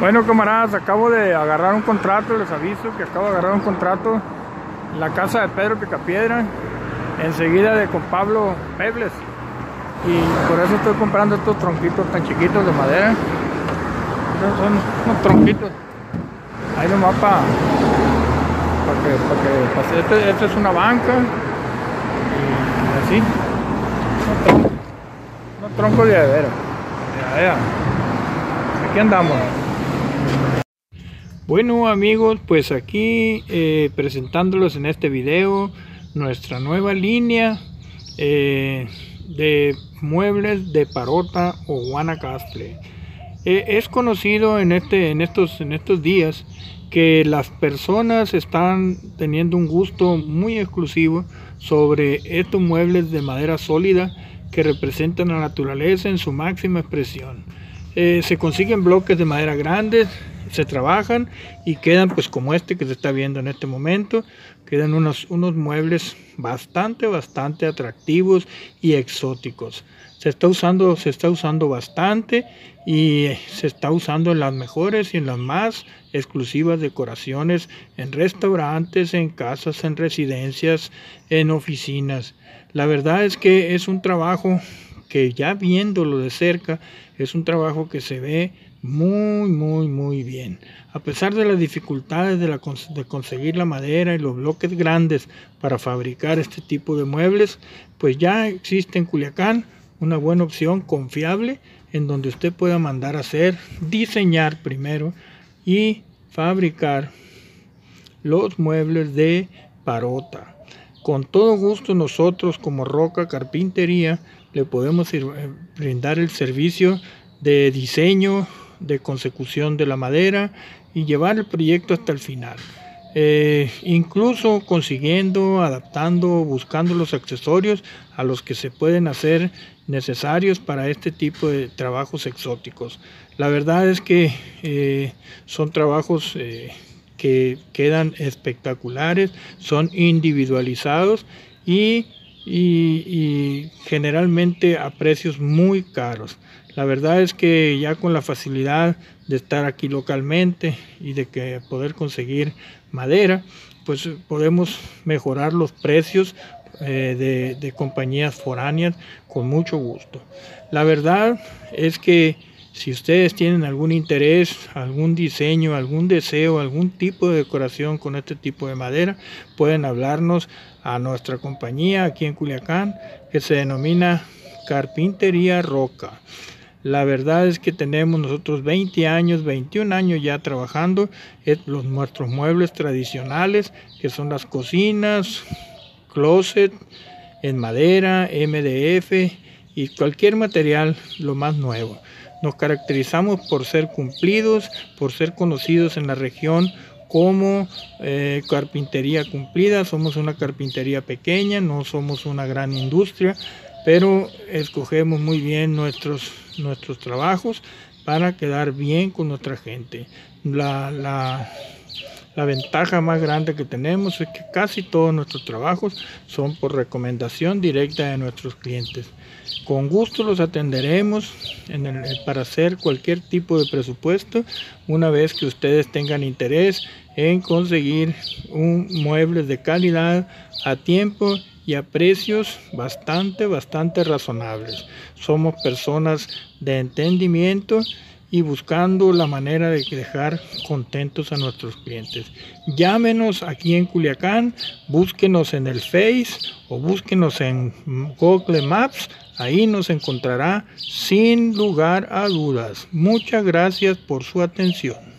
Bueno camaradas, acabo de agarrar un contrato, les aviso que acabo de agarrar un contrato en la casa de Pedro Picapiedra, enseguida de con Pablo Pebles. Y por eso estoy comprando estos tronquitos tan chiquitos de madera. Estos son unos tronquitos. Ahí nomás para que, pa que este, este, es una banca. Y así. Unos troncos, unos troncos de madera. Aquí andamos. Bueno amigos, pues aquí eh, presentándolos en este video nuestra nueva línea eh, de muebles de parota o guanacastle. Eh, es conocido en, este, en, estos, en estos días que las personas están teniendo un gusto muy exclusivo sobre estos muebles de madera sólida que representan la naturaleza en su máxima expresión. Se consiguen bloques de madera grandes, se trabajan y quedan pues como este que se está viendo en este momento. Quedan unos, unos muebles bastante bastante atractivos y exóticos. Se está usando se está usando bastante y se está usando en las mejores y en las más exclusivas decoraciones en restaurantes en casas en residencias en oficinas. La verdad es que es un trabajo que ya viéndolo de cerca es un trabajo que se ve muy, muy, muy bien. A pesar de las dificultades de, la, de, conseguir la madera y los bloques grandes para fabricar este tipo de muebles, pues ya existe en Culiacán una buena opción confiable en donde usted pueda mandar a hacer, diseñar primero y fabricar los muebles de parota. Con todo gusto nosotros como Roca Carpintería le podemos eh, brindar el servicio de diseño, de consecución de la madera y llevar el proyecto hasta el final. Eh, incluso consiguiendo, adaptando, buscando los accesorios a los que se pueden hacer necesarios para este tipo de trabajos exóticos. La verdad es que eh, son trabajos que quedan espectaculares, son individualizados y generalmente a precios muy caros. La verdad es que ya con la facilidad de estar aquí localmente y de que poder conseguir madera, pues podemos mejorar los precios eh, de, compañías foráneas con mucho gusto. La verdad es que si ustedes tienen algún interés, algún diseño, algún deseo, algún tipo de decoración con este tipo de madera, pueden hablarnos a nuestra compañía aquí en Culiacán que se denomina Carpintería Roca. La verdad es que tenemos nosotros 20 años, 21 años ya trabajando los, nuestros muebles tradicionales, que son las cocinas, closet, en madera, MDF y cualquier material lo más nuevo. Nos caracterizamos por ser cumplidos, por ser conocidos en la región como eh, carpintería cumplida. Somos una carpintería pequeña, no somos una gran industria, pero escogemos muy bien nuestros, nuestros trabajos para quedar bien con nuestra gente. La, la, ventaja más grande que tenemos es que casi todos nuestros trabajos son por recomendación directa de nuestros clientes. Con gusto los atenderemos para hacer cualquier tipo de presupuesto una vez que ustedes tengan interés en conseguir un mueble de calidad a tiempo y a precios bastante, bastante razonables. Somos personas de entendimiento y buscando la manera de dejar contentos a nuestros clientes. Llámenos aquí en Culiacán, búsquenos en el Face o búsquenos en Google Maps, ahí nos encontrará sin lugar a dudas. Muchas gracias por su atención.